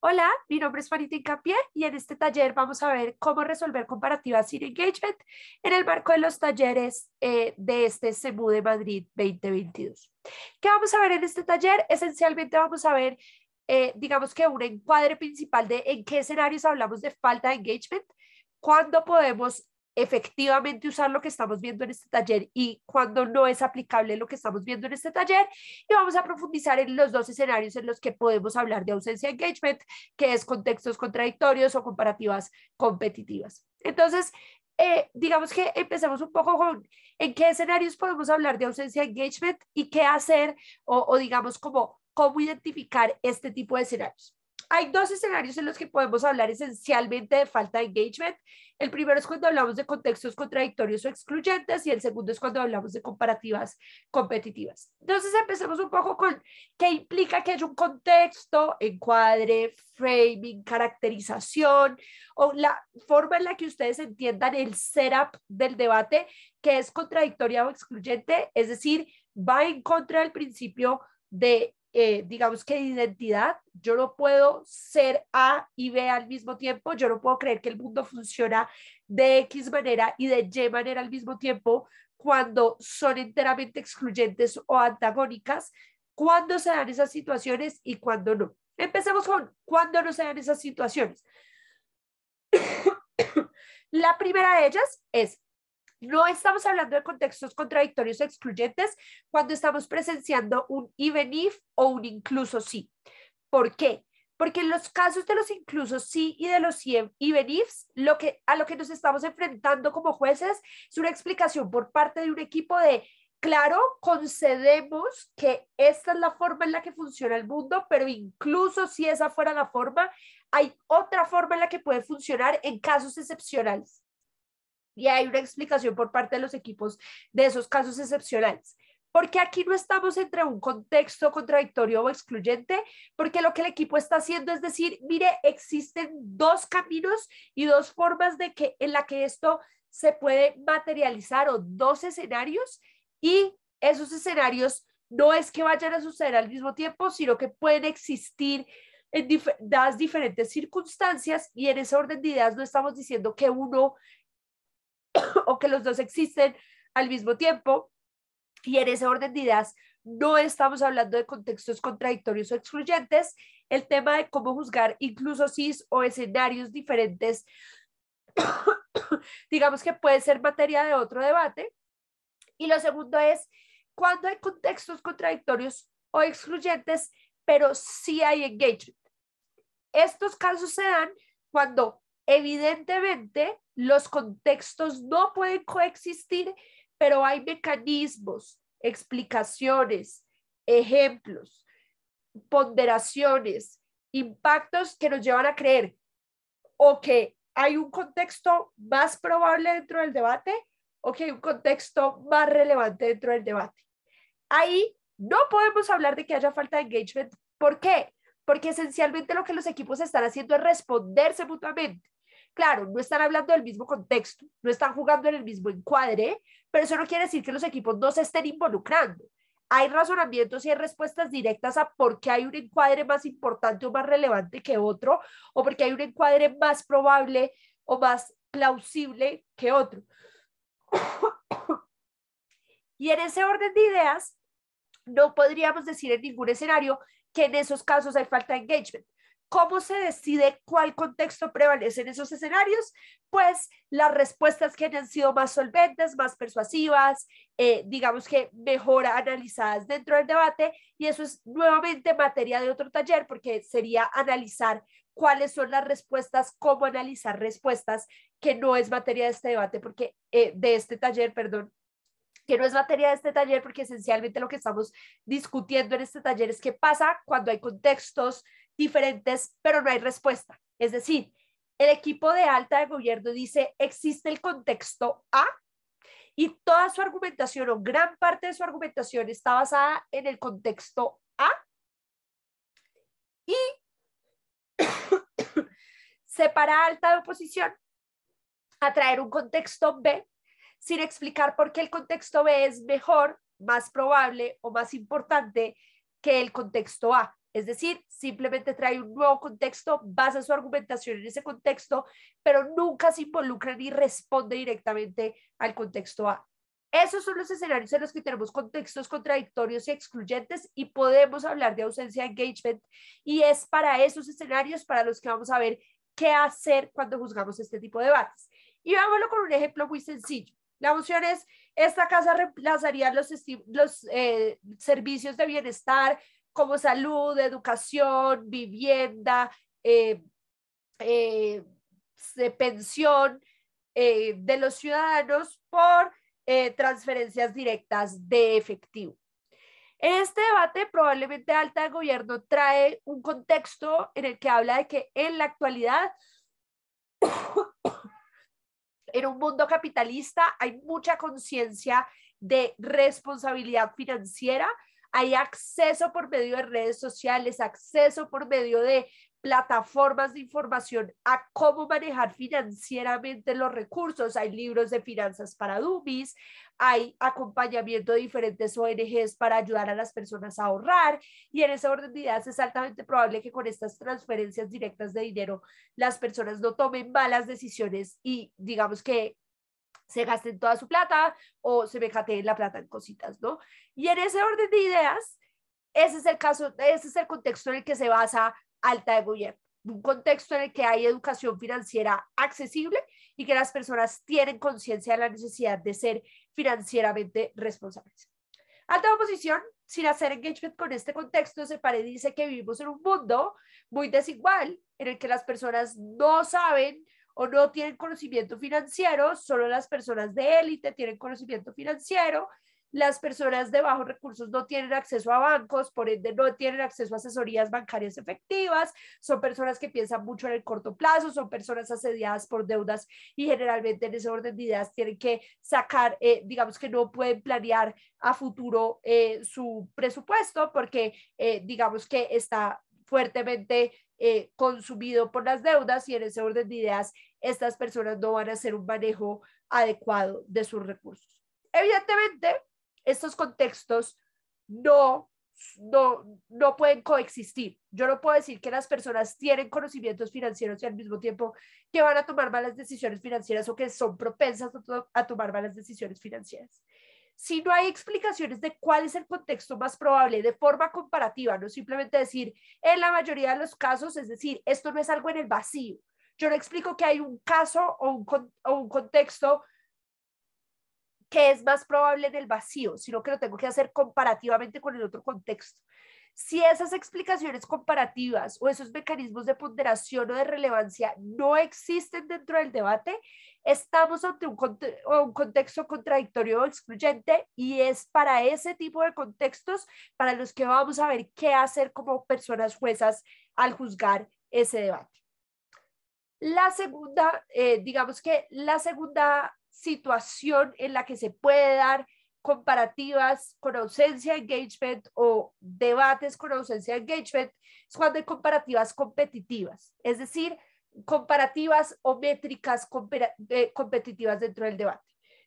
Hola, mi nombre es Fanita Incapié y en este taller vamos a ver cómo resolver comparativas sin engagement en el marco de los talleres eh, de este CEMU de Madrid 2022. ¿Qué vamos a ver en este taller? Esencialmente vamos a ver, eh, digamos que un encuadre principal de en qué escenarios hablamos de falta de engagement, cuándo podemos efectivamente usar lo que estamos viendo en este taller y cuando no es aplicable lo que estamos viendo en este taller. Y vamos a profundizar en los dos escenarios en los que podemos hablar de ausencia de engagement, que es contextos contradictorios o comparativas competitivas. Entonces, eh, digamos que empecemos un poco con en qué escenarios podemos hablar de ausencia de engagement y qué hacer o, o digamos como cómo identificar este tipo de escenarios. Hay dos escenarios en los que podemos hablar esencialmente de falta de engagement. El primero es cuando hablamos de contextos contradictorios o excluyentes y el segundo es cuando hablamos de comparativas competitivas. Entonces empecemos un poco con qué implica que haya un contexto, encuadre, framing, caracterización o la forma en la que ustedes entiendan el setup del debate que es contradictoria o excluyente, es decir, va en contra del principio de eh, digamos que de identidad. Yo no puedo ser A y B al mismo tiempo. Yo no puedo creer que el mundo funciona de X manera y de Y manera al mismo tiempo cuando son enteramente excluyentes o antagónicas. ¿Cuándo se dan esas situaciones y cuándo no? Empecemos con cuándo no se dan esas situaciones. La primera de ellas es no estamos hablando de contextos contradictorios o excluyentes cuando estamos presenciando un even if o un incluso sí. ¿Por qué? Porque en los casos de los incluso sí y de los even ifs, lo que, a lo que nos estamos enfrentando como jueces es una explicación por parte de un equipo de, claro, concedemos que esta es la forma en la que funciona el mundo, pero incluso si esa fuera la forma, hay otra forma en la que puede funcionar en casos excepcionales y hay una explicación por parte de los equipos de esos casos excepcionales. Porque aquí no estamos entre un contexto contradictorio o excluyente, porque lo que el equipo está haciendo es decir, mire, existen dos caminos y dos formas de que en la que esto se puede materializar o dos escenarios y esos escenarios no es que vayan a suceder al mismo tiempo, sino que pueden existir en dadas diferentes circunstancias y en ese orden de ideas no estamos diciendo que uno o que los dos existen al mismo tiempo. Y en ese orden de ideas no estamos hablando de contextos contradictorios o excluyentes. El tema de cómo juzgar incluso cis o escenarios diferentes, digamos que puede ser materia de otro debate. Y lo segundo es cuando hay contextos contradictorios o excluyentes, pero sí hay engagement. Estos casos se dan cuando Evidentemente, los contextos no pueden coexistir, pero hay mecanismos, explicaciones, ejemplos, ponderaciones, impactos que nos llevan a creer o que hay un contexto más probable dentro del debate o que hay un contexto más relevante dentro del debate. Ahí no podemos hablar de que haya falta de engagement. ¿Por qué? Porque esencialmente lo que los equipos están haciendo es responderse mutuamente. Claro, no están hablando del mismo contexto, no están jugando en el mismo encuadre, pero eso no quiere decir que los equipos no se estén involucrando. Hay razonamientos y hay respuestas directas a por qué hay un encuadre más importante o más relevante que otro, o porque hay un encuadre más probable o más plausible que otro. y en ese orden de ideas, no podríamos decir en ningún escenario que en esos casos hay falta de engagement. ¿Cómo se decide cuál contexto prevalece en esos escenarios? Pues las respuestas que hayan sido más solventes, más persuasivas, eh, digamos que mejor analizadas dentro del debate, y eso es nuevamente materia de otro taller, porque sería analizar cuáles son las respuestas, cómo analizar respuestas, que no es materia de este debate, porque eh, de este taller, perdón, que no es materia de este taller, porque esencialmente lo que estamos discutiendo en este taller es qué pasa cuando hay contextos diferentes, pero no hay respuesta. Es decir, el equipo de alta de gobierno dice, existe el contexto A y toda su argumentación o gran parte de su argumentación está basada en el contexto A y separa alta de oposición a traer un contexto B sin explicar por qué el contexto B es mejor, más probable o más importante que el contexto A. Es decir, simplemente trae un nuevo contexto, basa su argumentación en ese contexto, pero nunca se involucra ni responde directamente al contexto A. Esos son los escenarios en los que tenemos contextos contradictorios y excluyentes y podemos hablar de ausencia de engagement y es para esos escenarios para los que vamos a ver qué hacer cuando juzgamos este tipo de debates. Y vámonos con un ejemplo muy sencillo. La moción es, esta casa reemplazaría los, los eh, servicios de bienestar como salud, educación, vivienda, eh, eh, pensión de los ciudadanos por transferencias directas de efectivo. Este debate, probablemente Alta de Gobierno trae un contexto en el que habla de que en la actualidad en un mundo capitalista hay mucha conciencia de responsabilidad financiera, hay acceso por medio de redes sociales, acceso por medio de plataformas de información a cómo manejar financieramente los recursos. Hay libros de finanzas para dummies, hay acompañamiento de diferentes ONGs para ayudar a las personas a ahorrar y en ese orden de ideas es altamente probable que con estas transferencias directas de dinero las personas no tomen malas decisiones y digamos que se gasten toda su plata o se me la plata en cositas, ¿no? Y en ese orden de ideas, ese es el caso, ese es el contexto en el que se basa alta de gobierno, un contexto en el que hay educación financiera accesible y que las personas tienen conciencia de la necesidad de ser financieramente responsables. Alta oposición, sin hacer engagement con este contexto, se parece dice que vivimos en un mundo muy desigual, en el que las personas no saben o no tienen conocimiento financiero, solo las personas de élite tienen conocimiento financiero las personas de bajos recursos no tienen acceso a bancos, por ende no tienen acceso a asesorías bancarias efectivas, son personas que piensan mucho en el corto plazo, son personas asediadas por deudas y generalmente en ese orden de ideas tienen que sacar, eh, digamos que no pueden planear a futuro eh, su presupuesto porque eh, digamos que está fuertemente consumido por las deudas y en ese orden de ideas estas personas no van a hacer un manejo adecuado de sus recursos. Evidentemente, estos contextos no, no, no pueden coexistir. Yo no puedo decir que las personas tienen conocimientos financieros y al mismo tiempo que van a tomar malas decisiones financieras o que son propensas a, tomar malas decisiones financieras. Si no hay explicaciones de cuál es el contexto más probable de forma comparativa, no simplemente decir en la mayoría de los casos, es decir, esto no es algo en el vacío. Yo no explico que hay un caso o un, contexto que es más probable en el vacío, sino que lo tengo que hacer comparativamente con el otro contexto. Si esas explicaciones comparativas o esos mecanismos de ponderación o de relevancia no existen dentro del debate, estamos ante un, un, contexto contradictorio o excluyente y es para ese tipo de contextos para los que vamos a ver qué hacer como personas juezas al juzgar ese debate. La segunda, eh, digamos que la segunda situación en la que se puede dar comparativas con ausencia de engagement o debates con ausencia de engagement es cuando hay comparativas competitivas, es decir, comparativas o métricas eh, competitivas dentro del debate.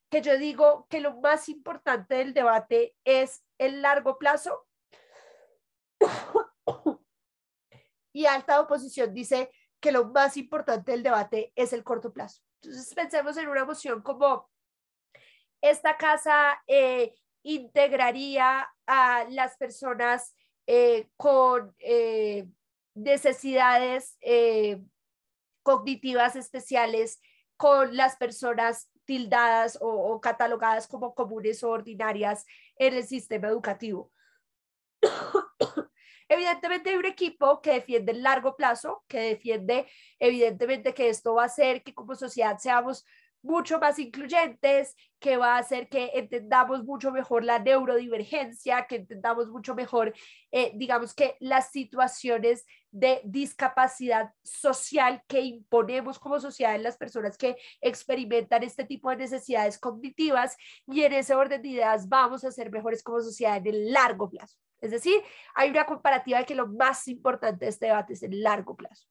Que yo digo que lo más importante del debate es el largo plazo y alta oposición dice que lo más importante del debate es el corto plazo. Entonces pensemos en una moción como esta casa eh, integraría a las personas eh, con necesidades cognitivas especiales con las personas tildadas o, catalogadas como comunes o ordinarias en el sistema educativo. Evidentemente hay un equipo que defiende el largo plazo, que defiende evidentemente que esto va a hacer que como sociedad seamos mucho más incluyentes, que va a hacer que entendamos mucho mejor la neurodivergencia, que entendamos mucho mejor, eh, digamos que las situaciones de discapacidad social que imponemos como sociedad en las personas que experimentan este tipo de necesidades cognitivas y en ese orden de ideas vamos a ser mejores como sociedad en el largo plazo. Es decir, hay una comparativa de que lo más importante de este debate es el largo plazo.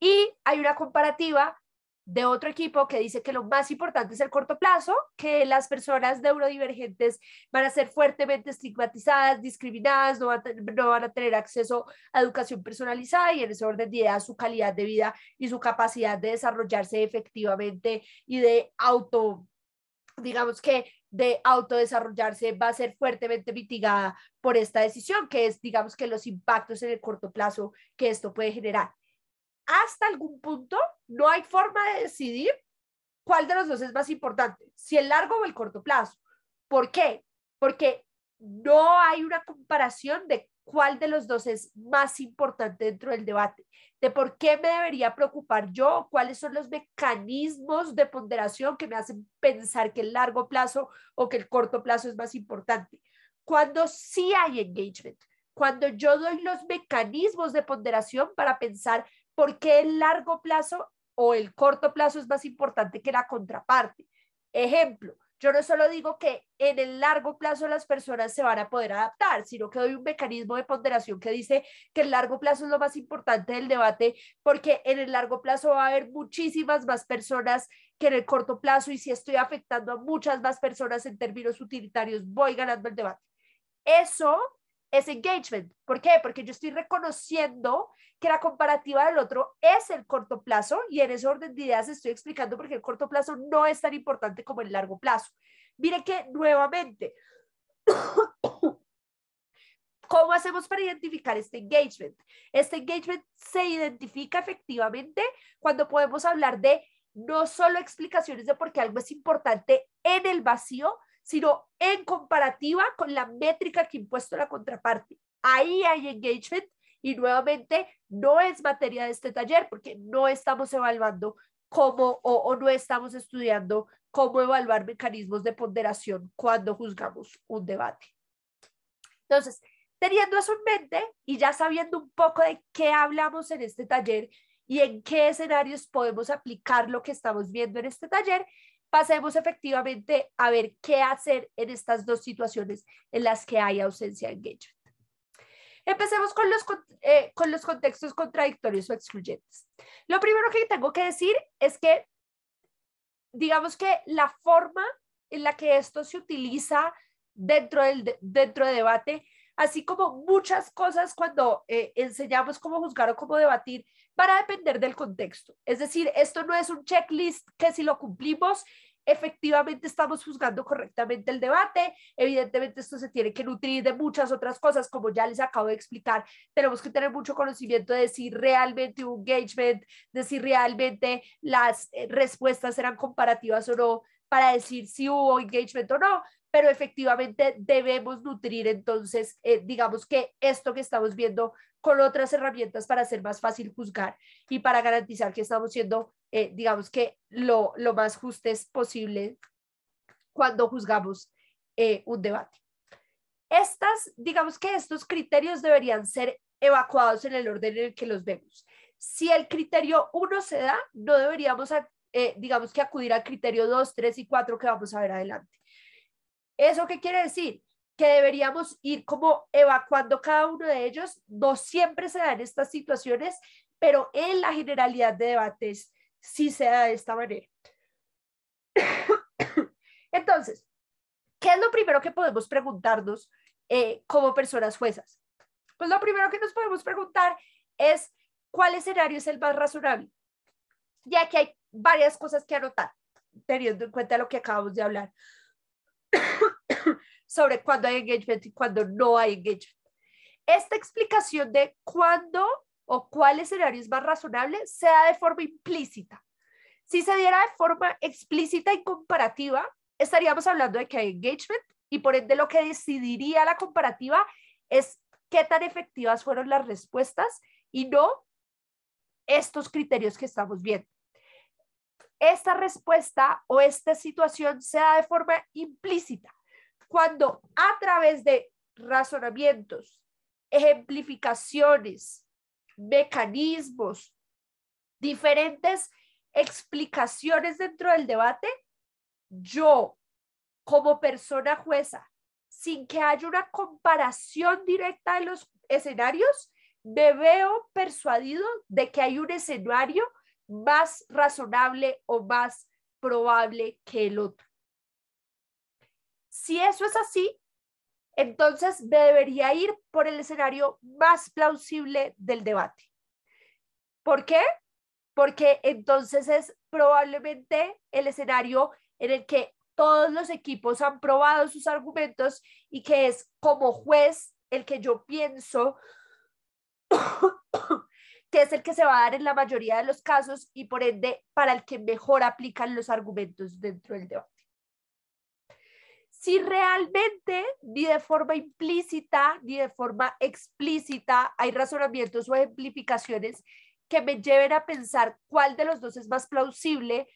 Y hay una comparativa de otro equipo que dice que lo más importante es el corto plazo, que las personas neurodivergentes van a ser fuertemente estigmatizadas, discriminadas, no van, a, no van a tener acceso a educación personalizada y en ese orden de ideas su calidad de vida y su capacidad de desarrollarse efectivamente y de auto, digamos que de autodesarrollarse va a ser fuertemente mitigada por esta decisión, que es, digamos que los impactos en el corto plazo que esto puede generar. Hasta algún punto no hay forma de decidir cuál de los dos es más importante, si el largo o el corto plazo. ¿Por qué? Porque no hay una comparación de cuál de los dos es más importante dentro del debate, de por qué me debería preocupar yo, cuáles son los mecanismos de ponderación que me hacen pensar que el largo plazo o que el corto plazo es más importante. Cuando sí hay engagement, cuando yo doy los mecanismos de ponderación para pensar ¿por qué el largo plazo o el corto plazo es más importante que la contraparte? Ejemplo, yo no solo digo que en el largo plazo las personas se van a poder adaptar, sino que doy un mecanismo de ponderación que dice que el largo plazo es lo más importante del debate, porque en el largo plazo va a haber muchísimas más personas que en el corto plazo y si estoy afectando a muchas más personas en términos utilitarios, voy ganando el debate. Eso es engagement. ¿Por qué? Porque yo estoy reconociendo que la comparativa del otro es el corto plazo y en ese orden de ideas estoy explicando por qué el corto plazo no es tan importante como el largo plazo. Mire que nuevamente, ¿cómo hacemos para identificar este engagement? Este engagement se identifica efectivamente cuando podemos hablar de no solo explicaciones de por qué algo es importante en el vacío, sino en comparativa con la métrica que impuesto la contraparte. Ahí hay engagement y nuevamente no es materia de este taller porque no estamos evaluando cómo o, no estamos estudiando cómo evaluar mecanismos de ponderación cuando juzgamos un debate. Entonces, teniendo eso en mente y ya sabiendo un poco de qué hablamos en este taller y en qué escenarios podemos aplicar lo que estamos viendo en este taller, pasemos efectivamente a ver qué hacer en estas dos situaciones en las que hay ausencia de engagement. Empecemos con los, eh, con los contextos contradictorios o excluyentes. Lo primero que tengo que decir es que, digamos que la forma en la que esto se utiliza dentro del dentro de debate, así como muchas cosas cuando eh, enseñamos cómo juzgar o cómo debatir, van a depender del contexto. Es decir, esto no es un checklist que si lo cumplimos efectivamente estamos juzgando correctamente el debate. Evidentemente esto se tiene que nutrir de muchas otras cosas, como ya les acabo de explicar. Tenemos que tener mucho conocimiento de si realmente hubo engagement, de si realmente las eh, respuestas eran comparativas o no, para decir si hubo engagement o no pero efectivamente debemos nutrir entonces, eh, digamos que esto que estamos viendo con otras herramientas para hacer más fácil juzgar y para garantizar que estamos siendo, eh, digamos que lo, lo más justes posible cuando juzgamos eh, un debate. Estas, digamos que estos criterios deberían ser evacuados en el orden en el que los vemos. Si el criterio 1 se da, no deberíamos, digamos que acudir al criterio 2, 3 y 4 que vamos a ver adelante. ¿Eso qué quiere decir? Que deberíamos ir como evacuando cada uno de ellos. No siempre se dan estas situaciones, pero en la generalidad de debates sí se da de esta manera. Entonces, ¿qué es lo primero que podemos preguntarnos eh, como personas juezas? Pues lo primero que nos podemos preguntar es cuál escenario es el más razonable. Ya que hay varias cosas que anotar, teniendo en cuenta lo que acabamos de hablar. sobre cuándo hay engagement y cuándo no hay engagement. Esta explicación de cuándo o cuál escenario es más razonable se da de forma implícita. Si se diera de forma explícita y comparativa, estaríamos hablando de que hay engagement y por ende lo que decidiría la comparativa es qué tan efectivas fueron las respuestas y no estos criterios que estamos viendo. Esta respuesta o esta situación se da de forma implícita cuando a través de razonamientos, ejemplificaciones, mecanismos, diferentes explicaciones dentro del debate, yo como persona jueza, sin que haya una comparación directa de los escenarios, me veo persuadido de que hay un escenario más razonable o más probable que el otro. Si eso es así, entonces debería ir por el escenario más plausible del debate. ¿Por qué? Porque entonces es probablemente el escenario en el que todos los equipos han probado sus argumentos y que es como juez el que yo pienso que es el que se va a dar en la mayoría de los casos y por ende para el que mejor aplican los argumentos dentro del debate. Si realmente ni de forma implícita ni de forma explícita hay razonamientos o ejemplificaciones que me lleven a pensar cuál de los dos es más plausible,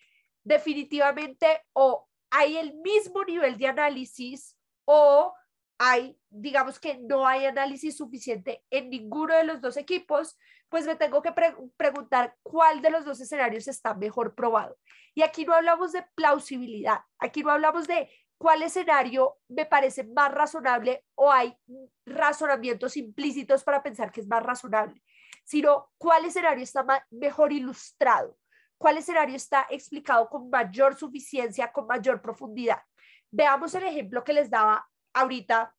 definitivamente o hay el mismo nivel de análisis o hay, digamos que no hay análisis suficiente en ninguno de los dos equipos, pues me tengo que preguntar cuál de los dos escenarios está mejor probado. Y aquí no hablamos de plausibilidad, aquí no hablamos de cuál escenario me parece más razonable o hay razonamientos implícitos para pensar que es más razonable, sino cuál escenario está mejor ilustrado, cuál escenario está explicado con mayor suficiencia, con mayor profundidad. Veamos el ejemplo que les daba ahorita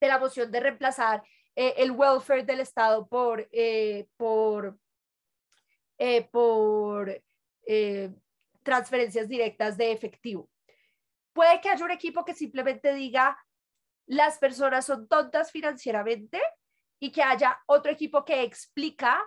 de la moción de reemplazar eh, el welfare del Estado por, eh, por, eh, por transferencias directas de efectivo. Puede que haya un equipo que simplemente diga las personas son tontas financieramente y que haya otro equipo que explica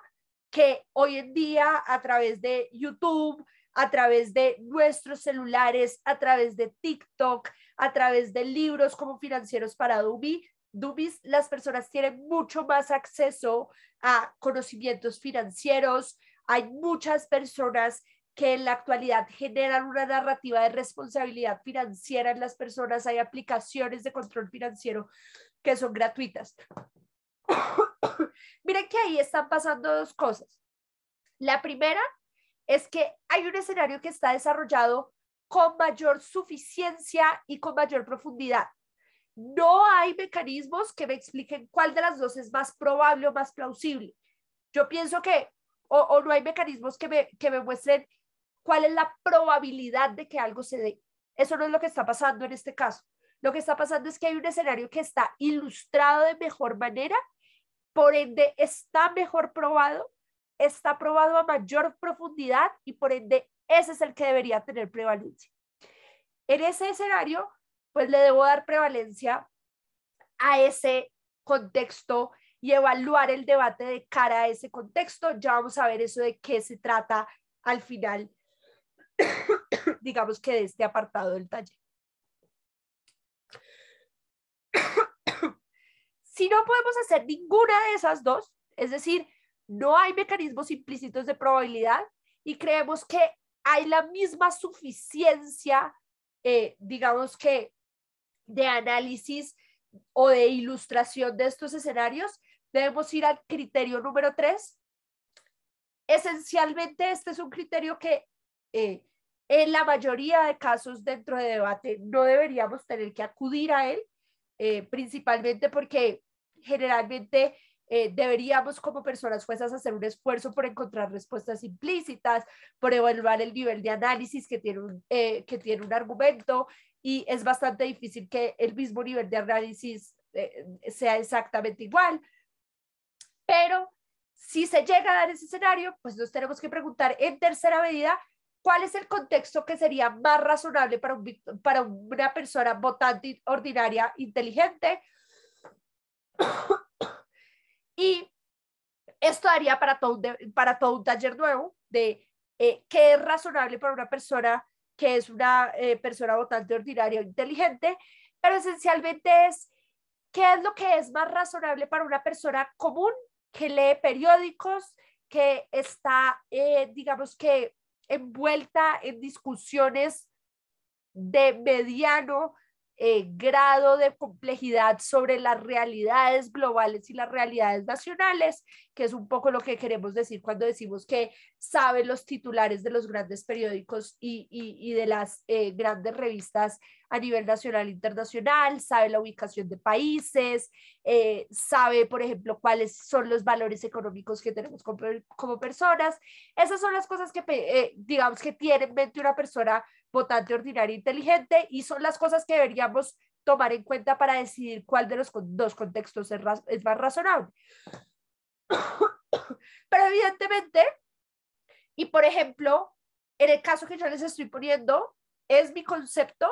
que hoy en día a través de YouTube, a través de nuestros celulares, a través de TikTok, a través de libros como financieros para Dubi, Dubis, las personas tienen mucho más acceso a conocimientos financieros. Hay muchas personas que en la actualidad generan una narrativa de responsabilidad financiera en las personas. Hay aplicaciones de control financiero que son gratuitas. Miren que ahí están pasando dos cosas. La primera es que hay un escenario que está desarrollado con mayor suficiencia y con mayor profundidad. No hay mecanismos que me expliquen cuál de las dos es más probable o más plausible. Yo pienso que, o, no hay mecanismos que me, que me muestren cuál es la probabilidad de que algo se dé. Eso no es lo que está pasando en este caso. Lo que está pasando es que hay un escenario que está ilustrado de mejor manera, por ende está mejor probado, está probado a mayor profundidad y por ende ese es el que debería tener prevalencia. En ese escenario, pues le debo dar prevalencia a ese contexto y evaluar el debate de cara a ese contexto. Ya vamos a ver eso de qué se trata al final, digamos que de este apartado del taller. si no podemos hacer ninguna de esas dos, es decir, no hay mecanismos implícitos de probabilidad y creemos que hay la misma suficiencia, eh, digamos que de análisis o de ilustración de estos escenarios, debemos ir al criterio número tres. Esencialmente, este es un criterio que eh, en la mayoría de casos dentro de debate no deberíamos tener que acudir a él, eh, principalmente porque generalmente eh, deberíamos como personas fuerzas hacer un esfuerzo por encontrar respuestas implícitas, por evaluar el nivel de análisis que tiene un, que tiene un argumento y es bastante difícil que el mismo nivel de análisis eh, sea exactamente igual. Pero si se llega a dar ese escenario, pues nos tenemos que preguntar en tercera medida cuál es el contexto que sería más razonable para, para una persona votante ordinaria inteligente. y esto daría para todo, un, para todo un taller nuevo de eh, qué es razonable para una persona que es una eh, persona votante ordinaria inteligente, pero esencialmente es qué es lo que es más razonable para una persona común que lee periódicos, que está, eh, digamos que, envuelta en discusiones de mediano eh, grado de complejidad sobre las realidades globales y las realidades nacionales, que es un poco lo que queremos decir cuando decimos que saben los titulares de los grandes periódicos y, y, de las eh, grandes revistas a nivel nacional e internacional, sabe la ubicación de países, eh, sabe, por ejemplo, cuáles son los valores económicos que tenemos como, como personas. Esas son las cosas que, eh, digamos, que tiene en mente una persona votante ordinaria inteligente y son las cosas que deberíamos tomar en cuenta para decidir cuál de los dos contextos es, es más razonable. Pero evidentemente, y por ejemplo, en el caso que yo les estoy poniendo, es mi concepto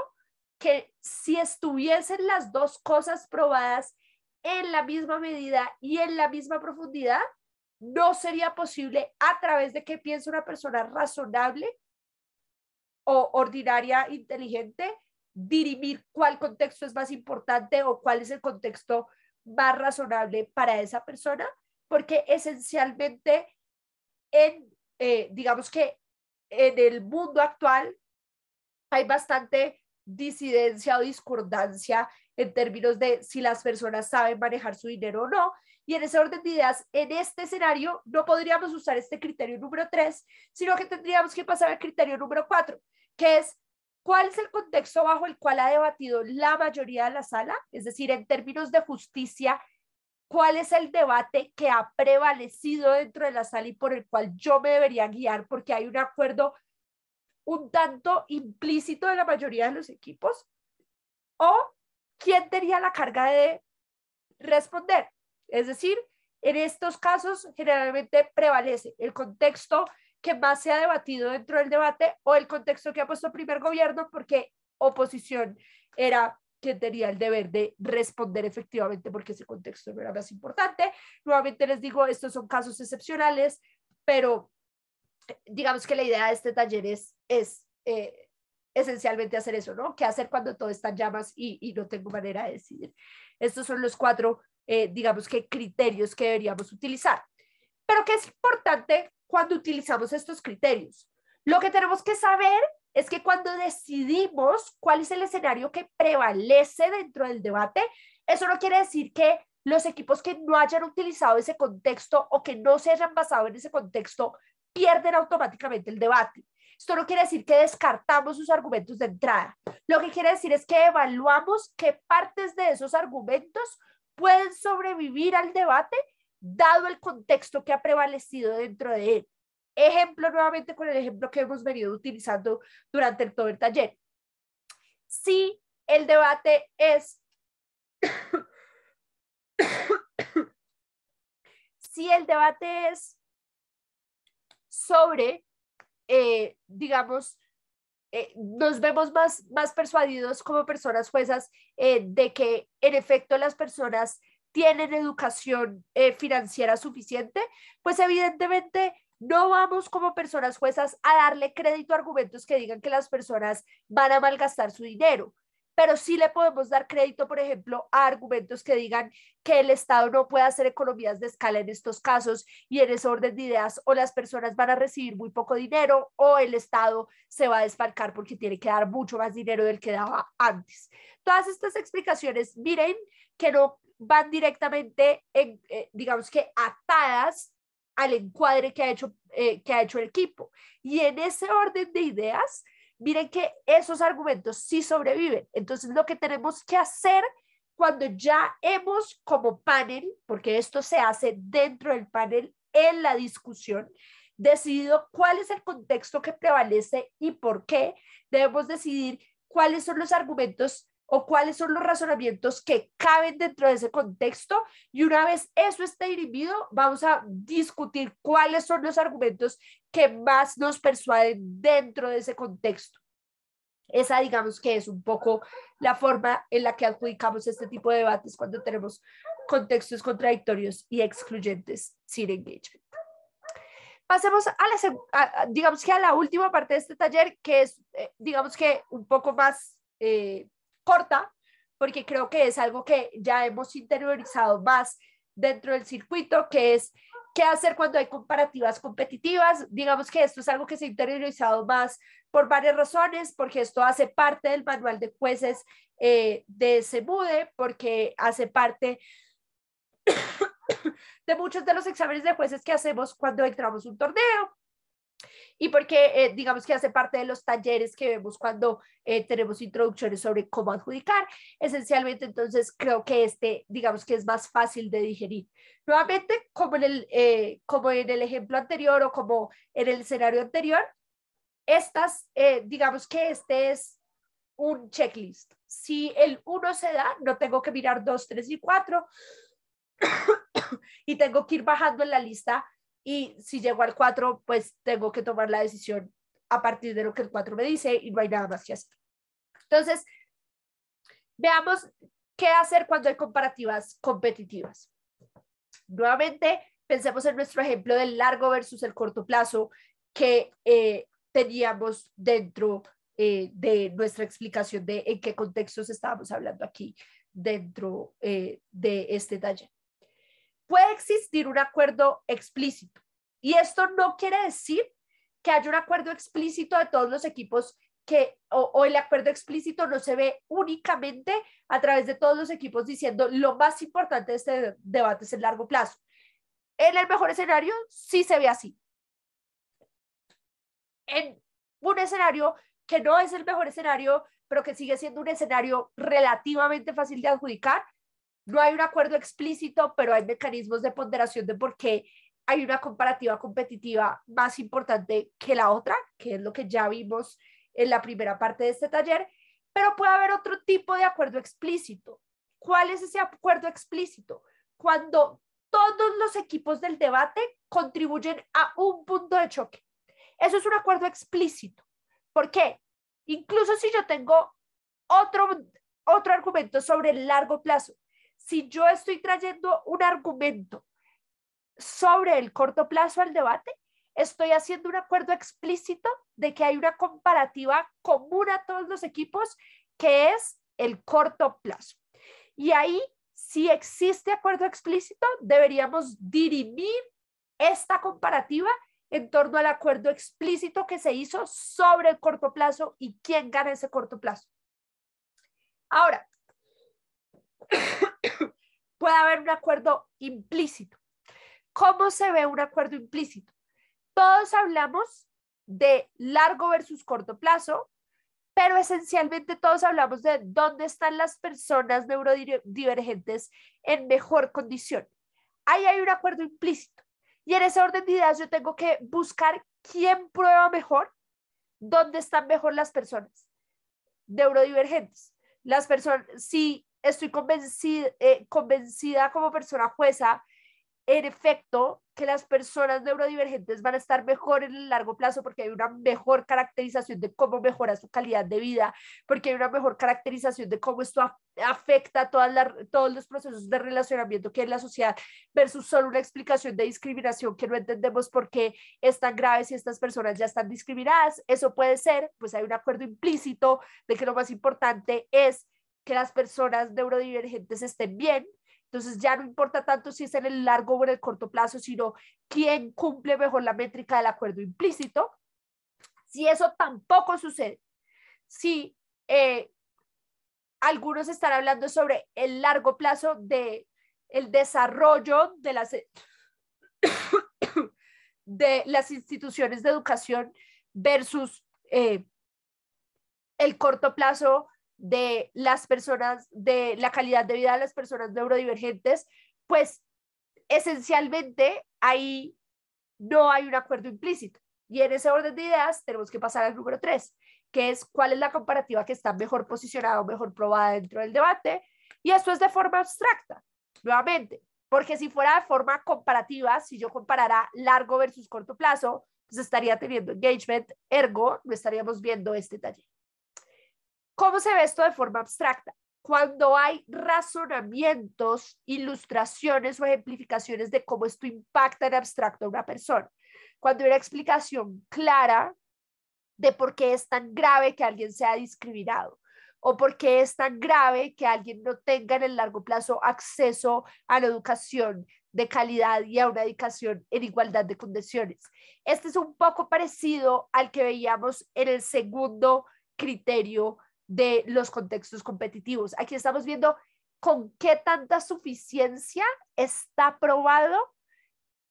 que si estuviesen las dos cosas probadas en la misma medida y en la misma profundidad, no sería posible a través de que piense una persona razonable o ordinaria, inteligente, dirimir cuál contexto es más importante o cuál es el contexto más razonable para esa persona, porque esencialmente en, eh, digamos que en el mundo actual hay bastante disidencia o discordancia en términos de si las personas saben manejar su dinero o no. Y en ese orden de ideas, en este escenario, no podríamos usar este criterio número tres, sino que tendríamos que pasar al criterio número cuatro, que es cuál es el contexto bajo el cual ha debatido la mayoría de la sala, es decir, en términos de justicia, cuál es el debate que ha prevalecido dentro de la sala y por el cual yo me debería guiar, porque hay un acuerdo un tanto implícito de la mayoría de los equipos, o quién tenía la carga de responder. Es decir, en estos casos generalmente prevalece el contexto que más se ha debatido dentro del debate o el contexto que ha puesto el primer gobierno porque oposición era quien tenía el deber de responder efectivamente porque ese contexto no era más importante. Nuevamente les digo, estos son casos excepcionales, pero digamos que la idea de este taller es, es eh, esencialmente hacer eso, ¿no? ¿Qué hacer cuando todo está en llamas y, y no tengo manera de decidir? Estos son los cuatro, eh, digamos que criterios que deberíamos utilizar. Pero ¿qué es importante cuando utilizamos estos criterios? Lo que tenemos que saber es que cuando decidimos cuál es el escenario que prevalece dentro del debate, eso no quiere decir que los equipos que no hayan utilizado ese contexto o que no se hayan basado en ese contexto pierden automáticamente el debate. Esto no quiere decir que descartamos sus argumentos de entrada. Lo que quiere decir es que evaluamos qué partes de esos argumentos pueden sobrevivir al debate dado el contexto que ha prevalecido dentro de él. Ejemplo nuevamente con el ejemplo que hemos venido utilizando durante todo el taller. Si el debate es si el debate es sobre, eh, digamos, eh, nos vemos más, más persuadidos como personas juezas eh, de que en efecto las personas tienen educación financiera suficiente, pues evidentemente no vamos como personas juezas a darle crédito a argumentos que digan que las personas van a malgastar su dinero pero sí le podemos dar crédito, por ejemplo, a argumentos que digan que el Estado no puede hacer economías de escala en estos casos y en ese orden de ideas o las personas van a recibir muy poco dinero o el Estado se va a desfalcar porque tiene que dar mucho más dinero del que daba antes. Todas estas explicaciones, miren que no van directamente, en, eh, digamos que atadas al encuadre que ha hecho, eh, que ha hecho el equipo. Y en ese orden de ideas, miren que esos argumentos sí sobreviven. Entonces, lo que tenemos que hacer cuando ya hemos como panel, porque esto se hace dentro del panel en la discusión, decidido cuál es el contexto que prevalece y por qué, debemos decidir cuáles son los argumentos o cuáles son los razonamientos que caben dentro de ese contexto y una vez eso esté dirimido, vamos a discutir cuáles son los argumentos que más nos persuaden dentro de ese contexto. Esa digamos que es un poco la forma en la que adjudicamos este tipo de debates cuando tenemos contextos contradictorios y excluyentes sin engagement. Pasemos a la, digamos que a la última parte de este taller, que es, eh, digamos que un poco más eh, corta, porque creo que es algo que ya hemos interiorizado más dentro del circuito, que es qué hacer cuando hay comparativas competitivas. Digamos que esto es algo que se ha interiorizado más por varias razones, porque esto hace parte del manual de jueces eh, de SEMUDE, porque hace parte de muchos de los exámenes de jueces que hacemos cuando entramos un torneo. Y porque eh, digamos que hace parte de los talleres que vemos cuando eh, tenemos introducciones sobre cómo adjudicar. Esencialmente, entonces creo que este, digamos que es más fácil de digerir. Nuevamente, como en el, eh, como en el ejemplo anterior o como en el escenario anterior, estas, digamos que este es un checklist. Si el 1 se da, no tengo que mirar 2, 3 y 4 y tengo que ir bajando en la lista y si llego al 4, pues tengo que tomar la decisión a partir de lo que el 4 me dice y no hay nada más que hacer. Entonces, veamos qué hacer cuando hay comparativas competitivas. Nuevamente, pensemos en nuestro ejemplo del largo versus el corto plazo que eh, teníamos dentro eh, de nuestra explicación de en qué contextos estábamos hablando aquí dentro eh, de este taller puede existir un acuerdo explícito. Y esto no quiere decir que haya un acuerdo explícito de todos los equipos que, o, el acuerdo explícito no se ve únicamente a través de todos los equipos diciendo lo más importante de este debate es el largo plazo. En el mejor escenario sí se ve así. En un escenario que no es el mejor escenario, pero que sigue siendo un escenario relativamente fácil de adjudicar, no hay un acuerdo explícito, pero hay mecanismos de ponderación de por qué hay una comparativa competitiva más importante que la otra, que es lo que ya vimos en la primera parte de este taller, pero puede haber otro tipo de acuerdo explícito. ¿Cuál es ese acuerdo explícito? Cuando todos los equipos del debate contribuyen a un punto de choque. Eso es un acuerdo explícito. ¿Por qué? Incluso si yo tengo otro, otro argumento sobre el largo plazo, si yo estoy trayendo un argumento sobre el corto plazo al debate, estoy haciendo un acuerdo explícito de que hay una comparativa común a todos los equipos, que es el corto plazo. Y ahí, si existe acuerdo explícito, deberíamos dirimir esta comparativa en torno al acuerdo explícito que se hizo sobre el corto plazo y quién gana ese corto plazo. Ahora, puede haber un acuerdo implícito. ¿Cómo se ve un acuerdo implícito? Todos hablamos de largo versus corto plazo, pero esencialmente todos hablamos de dónde están las personas neurodivergentes en mejor condición. Ahí hay un acuerdo implícito. Y en ese orden de ideas yo tengo que buscar quién prueba mejor, dónde están mejor las personas neurodivergentes. Las personas, si estoy convencida, eh, convencida como persona jueza, en efecto, que las personas neurodivergentes van a estar mejor en el largo plazo porque hay una mejor caracterización de cómo mejora su calidad de vida, porque hay una mejor caracterización de cómo esto afecta todas todos los procesos de relacionamiento que hay en la sociedad versus solo una explicación de discriminación que no entendemos por qué es tan grave si estas personas ya están discriminadas. Eso puede ser, pues hay un acuerdo implícito de que lo más importante es que las personas neurodivergentes estén bien. Entonces ya no importa tanto si es en el largo o en el corto plazo, sino quién cumple mejor la métrica del acuerdo implícito. Si eso tampoco sucede, si eh, algunos están hablando sobre el largo plazo de el desarrollo de las de las instituciones de educación versus eh, el corto plazo de las personas, de la calidad de vida de las personas neurodivergentes, pues esencialmente ahí no hay un acuerdo implícito. Y en ese orden de ideas tenemos que pasar al número tres, que es cuál es la comparativa que está mejor posicionada o mejor probada dentro del debate. Y esto es de forma abstracta, nuevamente, porque si fuera de forma comparativa, si yo comparara largo versus corto plazo, pues estaría teniendo engagement, ergo no estaríamos viendo este taller. ¿Cómo se ve esto de forma abstracta? Cuando hay razonamientos, ilustraciones o ejemplificaciones de cómo esto impacta en abstracto a una persona. Cuando hay una explicación clara de por qué es tan grave que alguien sea discriminado o por qué es tan grave que alguien no tenga en el largo plazo acceso a la educación de calidad y a una educación en igualdad de condiciones. Este es un poco parecido al que veíamos en el segundo criterio de los contextos competitivos. Aquí estamos viendo con qué tanta suficiencia está probado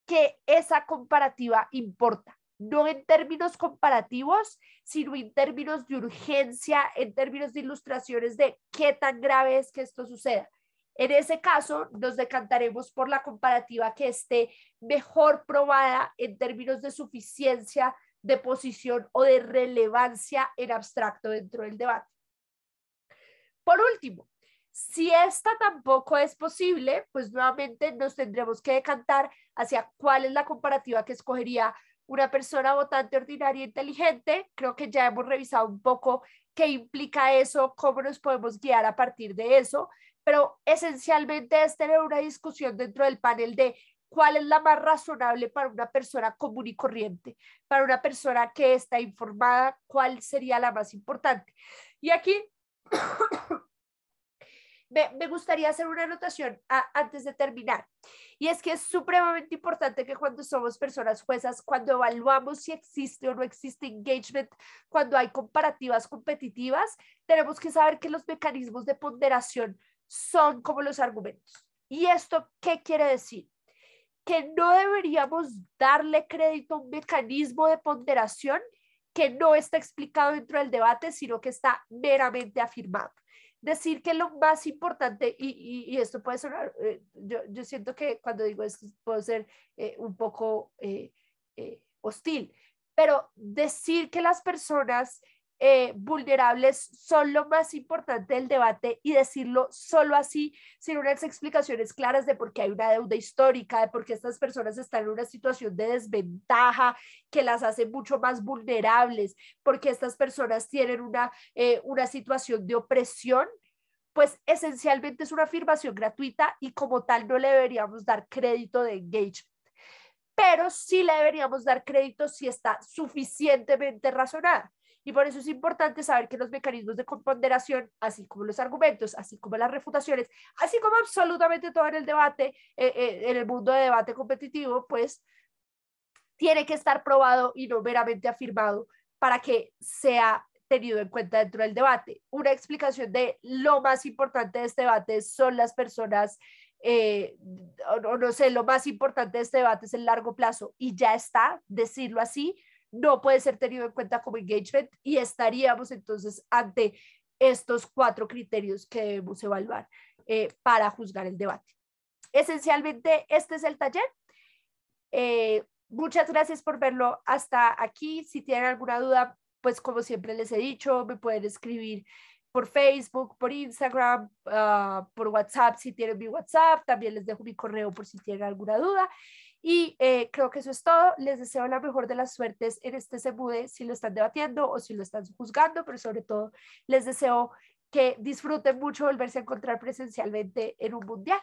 que esa comparativa importa. no en términos comparativos, sino en términos de urgencia, en términos de ilustraciones de qué tan grave es que esto suceda. En ese caso, nos decantaremos por la comparativa que esté mejor probada en términos de suficiencia, de posición o de relevancia en abstracto dentro del debate. Por último, si esta tampoco es posible, pues nuevamente nos tendremos que decantar hacia cuál es la comparativa que escogería una persona votante ordinaria inteligente. Creo que ya hemos revisado un poco qué implica eso, cómo nos podemos guiar a partir de eso, pero esencialmente es tener una discusión dentro del panel de cuál es la más razonable para una persona común y corriente, para una persona que está informada, cuál sería la más importante. Y aquí me, gustaría hacer una anotación antes de terminar. Y es que es supremamente importante que cuando somos personas juezas, cuando evaluamos si existe o no existe engagement, cuando hay comparativas competitivas, tenemos que saber que los mecanismos de ponderación son como los argumentos. ¿Y esto qué quiere decir? Que no deberíamos darle crédito a un mecanismo de ponderación que no está explicado dentro del debate, sino que está meramente afirmado. Decir que lo más importante, y, y, esto puede sonar, eh, yo, yo, siento que cuando digo esto puedo ser eh, un poco eh, hostil, pero decir que las personas eh, vulnerables son lo más importante del debate y decirlo solo así, sin unas explicaciones claras de por qué hay una deuda histórica, de por qué estas personas están en una situación de desventaja que las hace mucho más vulnerables, porque estas personas tienen una, eh, una situación de opresión, pues esencialmente es una afirmación gratuita y como tal no le deberíamos dar crédito de engagement pero sí le deberíamos dar crédito si está suficientemente razonada. Y por eso es importante saber que los mecanismos de ponderación, así como los argumentos, así como las refutaciones, así como absolutamente todo en el debate, eh, eh, en el mundo de debate competitivo, pues tiene que estar probado y no meramente afirmado para que sea tenido en cuenta dentro del debate. Una explicación de lo más importante de este debate son las personas, eh, o no sé, lo más importante de este debate es el largo plazo y ya está, decirlo así, no puede ser tenido en cuenta como engagement y estaríamos entonces ante estos cuatro criterios que debemos evaluar eh, para juzgar el debate. Esencialmente, este es el taller. Eh, muchas gracias por verlo hasta aquí. Si tienen alguna duda, pues como siempre les he dicho, me pueden escribir por Facebook, por Instagram, ah, por WhatsApp si tienen mi WhatsApp. También les dejo mi correo por si tienen alguna duda. Y eh, creo que eso es todo. Les deseo la mejor de las suertes en este Sebude, si lo están debatiendo o si lo están juzgando, pero sobre todo les deseo que disfruten mucho volverse a encontrar presencialmente en un mundial.